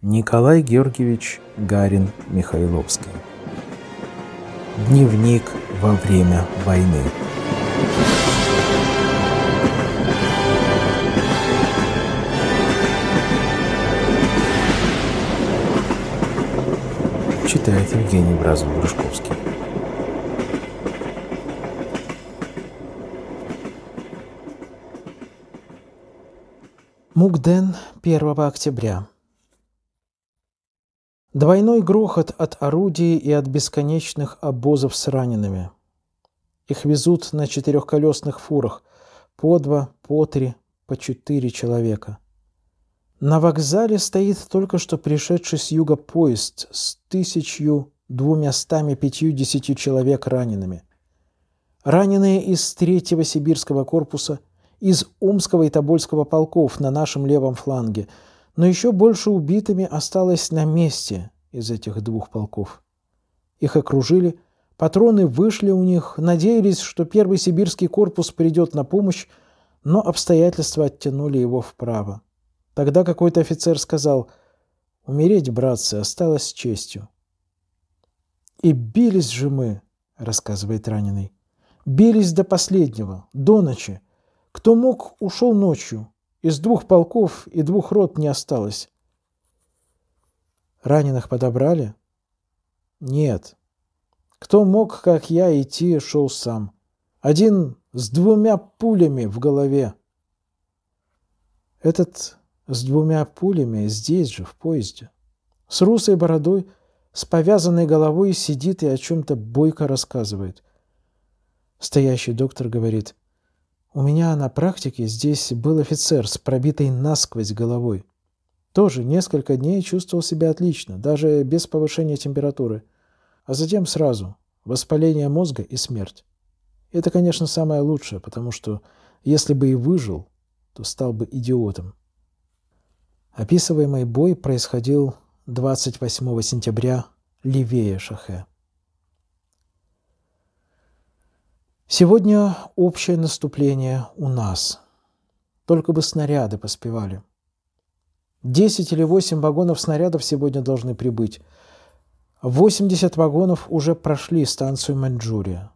Николай Георгиевич Гарин Михайловский. Дневник во время войны. Читает Евгений Бразов-Брюшковский. Мукден 1 октября. Двойной грохот от орудий и от бесконечных обозов с ранеными. Их везут на четырехколесных фурах, по два, по три, по четыре человека. На вокзале стоит только что пришедший с юга поезд с тысячью двумястами пятьюдесятью человек ранеными. Раненые из третьего сибирского корпуса – из Омского и Тобольского полков на нашем левом фланге, но еще больше убитыми осталось на месте из этих двух полков. Их окружили, патроны вышли у них, надеялись, что первый сибирский корпус придет на помощь, но обстоятельства оттянули его вправо. Тогда какой-то офицер сказал, «Умереть, братцы, осталось честью». «И бились же мы», — рассказывает раненый, — «бились до последнего, до ночи, кто мог, ушел ночью. Из двух полков и двух рот не осталось. Раненых подобрали? Нет. Кто мог, как я, идти, шел сам. Один с двумя пулями в голове. Этот с двумя пулями здесь же, в поезде. С русой бородой, с повязанной головой сидит и о чем-то бойко рассказывает. Стоящий доктор говорит — у меня на практике здесь был офицер с пробитой насквозь головой. Тоже несколько дней чувствовал себя отлично, даже без повышения температуры. А затем сразу воспаление мозга и смерть. Это, конечно, самое лучшее, потому что если бы и выжил, то стал бы идиотом. Описываемый бой происходил 28 сентября левее Шахе. Сегодня общее наступление у нас. Только бы снаряды поспевали. Десять или восемь вагонов снарядов сегодня должны прибыть. Восемьдесят вагонов уже прошли станцию Маньчжурия.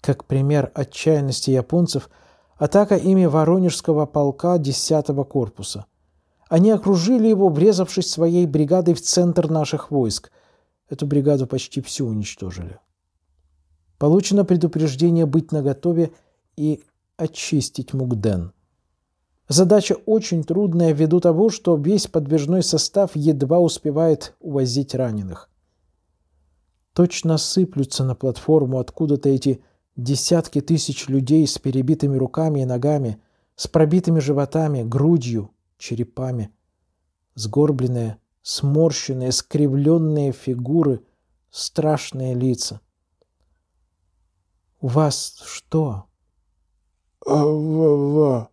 Как пример отчаянности японцев, атака ими Воронежского полка 10-го корпуса. Они окружили его, врезавшись своей бригадой в центр наших войск. Эту бригаду почти всю уничтожили. Получено предупреждение быть наготове и очистить Мугден. Задача очень трудная ввиду того, что весь подвижной состав едва успевает увозить раненых. Точно сыплются на платформу откуда-то эти десятки тысяч людей с перебитыми руками и ногами, с пробитыми животами, грудью, черепами. Сгорбленные, сморщенные, скривленные фигуры, страшные лица — у вас что? А-ва-ва.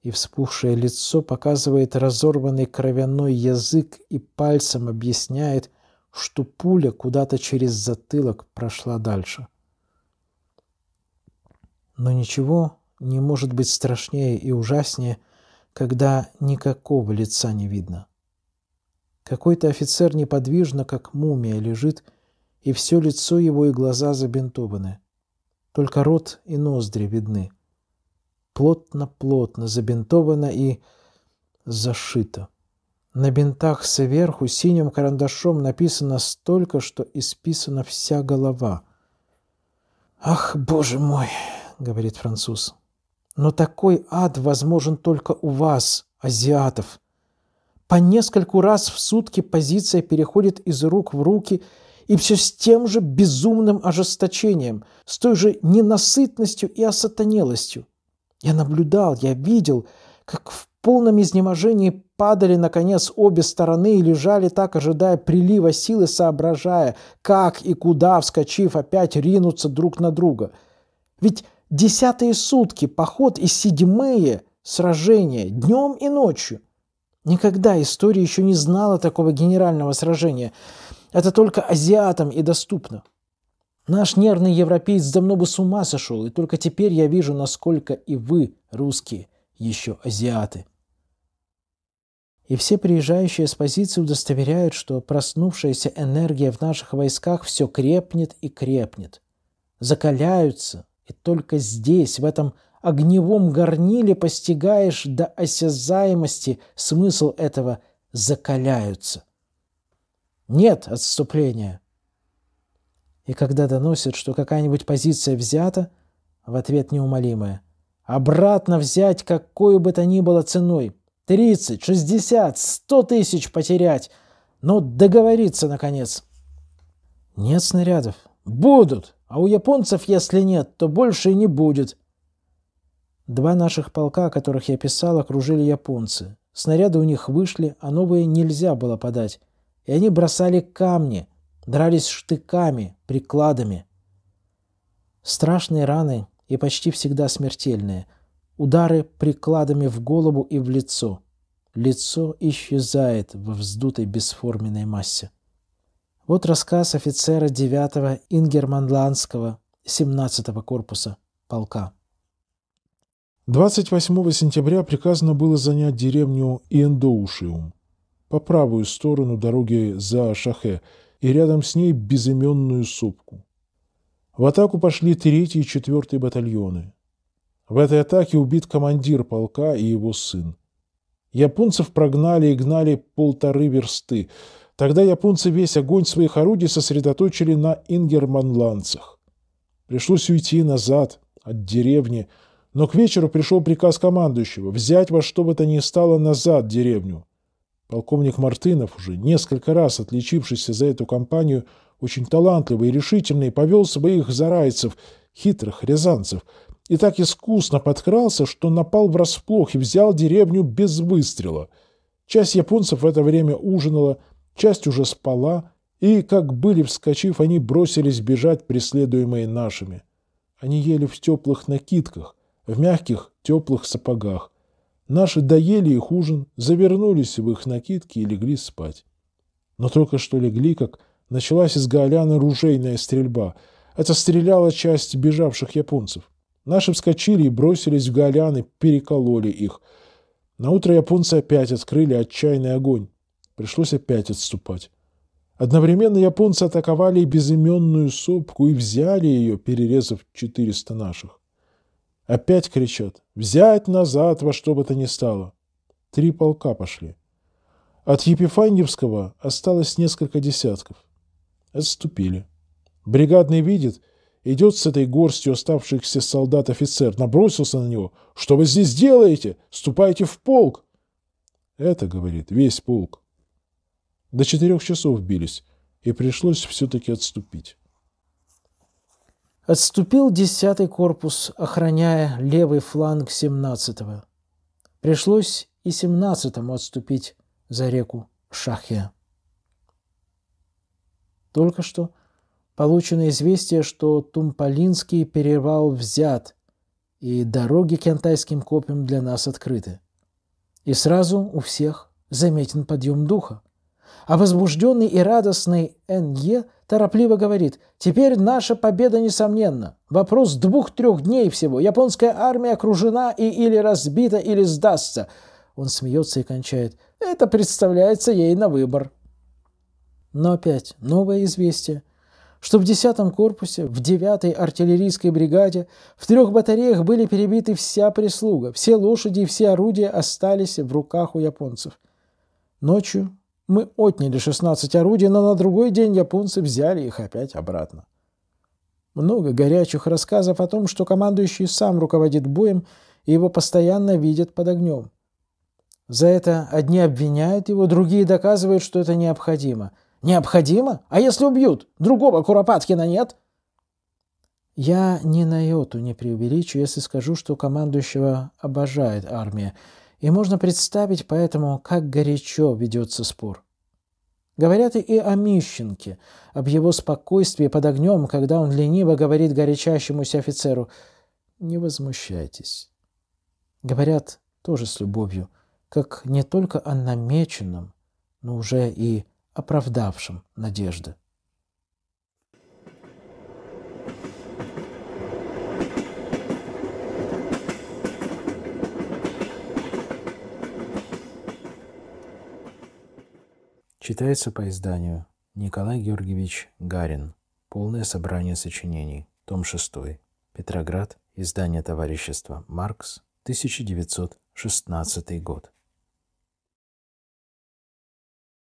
И вспухшее лицо показывает разорванный кровяной язык и пальцем объясняет, что пуля куда-то через затылок прошла дальше. Но ничего не может быть страшнее и ужаснее, когда никакого лица не видно. Какой-то офицер неподвижно, как мумия, лежит, и все лицо его и глаза забинтованы. Только рот и ноздри видны. Плотно-плотно забинтовано и зашито. На бинтах сверху синим карандашом написано столько, что исписана вся голова. «Ах, боже мой!» — говорит француз. «Но такой ад возможен только у вас, азиатов. По нескольку раз в сутки позиция переходит из рук в руки — и все с тем же безумным ожесточением, с той же ненасытностью и осатанелостью. Я наблюдал, я видел, как в полном изнеможении падали, наконец, обе стороны и лежали так, ожидая прилива силы, соображая, как и куда, вскочив, опять ринуться друг на друга. Ведь десятые сутки поход и седьмые сражения днем и ночью. Никогда история еще не знала такого генерального сражения – это только азиатам и доступно. Наш нервный европеец давно бы с ума сошел, и только теперь я вижу, насколько и вы, русские, еще азиаты. И все приезжающие с позиции удостоверяют, что проснувшаяся энергия в наших войсках все крепнет и крепнет. Закаляются, и только здесь, в этом огневом горниле, постигаешь до осязаемости смысл этого «закаляются». Нет отступления. И когда доносят, что какая-нибудь позиция взята, в ответ неумолимое. Обратно взять какую бы то ни было ценой – Тридцать, шестьдесят, сто тысяч потерять. Но договориться, наконец. Нет снарядов. Будут. А у японцев, если нет, то больше и не будет. Два наших полка, о которых я писал, окружили японцы. Снаряды у них вышли, а новые нельзя было подать. И они бросали камни, дрались штыками, прикладами. Страшные раны и почти всегда смертельные – Удары прикладами в голову и в лицо. Лицо исчезает во вздутой бесформенной массе. Вот рассказ офицера 9-го Ингерманландского 17-го корпуса полка. 28 сентября приказано было занять деревню Иендоушиум по правую сторону дороги за Шахе и рядом с ней безыменную сопку. В атаку пошли 3 и 4 батальоны. В этой атаке убит командир полка и его сын. Японцев прогнали и гнали полторы версты. Тогда японцы весь огонь своих орудий сосредоточили на ингерманландцах. Пришлось уйти назад от деревни, но к вечеру пришел приказ командующего взять во что бы то ни стало назад деревню. Полковник Мартынов, уже несколько раз отличившийся за эту кампанию, очень талантливый и решительный, повел своих зарайцев, хитрых рязанцев, и так искусно подкрался, что напал врасплох и взял деревню без выстрела. Часть японцев в это время ужинала, часть уже спала, и, как были вскочив, они бросились бежать, преследуемые нашими. Они ели в теплых накидках, в мягких теплых сапогах. Наши доели их ужин, завернулись в их накидки и легли спать. Но только что легли, как началась из Гаоляна ружейная стрельба. Это стреляла часть бежавших японцев. Наши вскочили и бросились в голяны, перекололи их. На утро японцы опять открыли отчаянный огонь. Пришлось опять отступать. Одновременно японцы атаковали безыменную сопку и взяли ее, перерезав 400 наших. Опять кричат «Взять назад во что бы то ни стало!» Три полка пошли. От Епифаньевского осталось несколько десятков. Отступили. Бригадный видит — Идет с этой горстью оставшихся солдат офицер, набросился на него. «Что вы здесь делаете? Ступайте в полк!» Это, говорит, весь полк. До четырех часов бились, и пришлось все-таки отступить. Отступил десятый корпус, охраняя левый фланг семнадцатого. Пришлось и семнадцатому отступить за реку Шахе. Только что Получено известие, что Тумполинский перевал взят, и дороги к янтайским копьям для нас открыты. И сразу у всех заметен подъем духа. А возбужденный и радостный Н.Е. торопливо говорит, «Теперь наша победа несомненна. Вопрос двух-трех дней всего. Японская армия окружена и или разбита, или сдастся». Он смеется и кончает, «Это представляется ей на выбор». Но опять новое известие – что в 10-м корпусе, в 9-й артиллерийской бригаде, в трех батареях были перебиты вся прислуга, все лошади и все орудия остались в руках у японцев. Ночью мы отняли 16 орудий, но на другой день японцы взяли их опять обратно. Много горячих рассказов о том, что командующий сам руководит боем, и его постоянно видят под огнем. За это одни обвиняют его, другие доказывают, что это необходимо – Необходимо? А если убьют? Другого Куропаткина нет? Я ни на йоту не преувеличу, если скажу, что командующего обожает армия, и можно представить поэтому, как горячо ведется спор. Говорят и о Мищенке, об его спокойствии под огнем, когда он лениво говорит горячащемуся офицеру «Не возмущайтесь». Говорят тоже с любовью, как не только о намеченном, но уже и оправдавшим надежды. Читается по изданию Николай Георгиевич Гарин. Полное собрание сочинений. Том 6. Петроград. Издание товарищества «Маркс», 1916 год.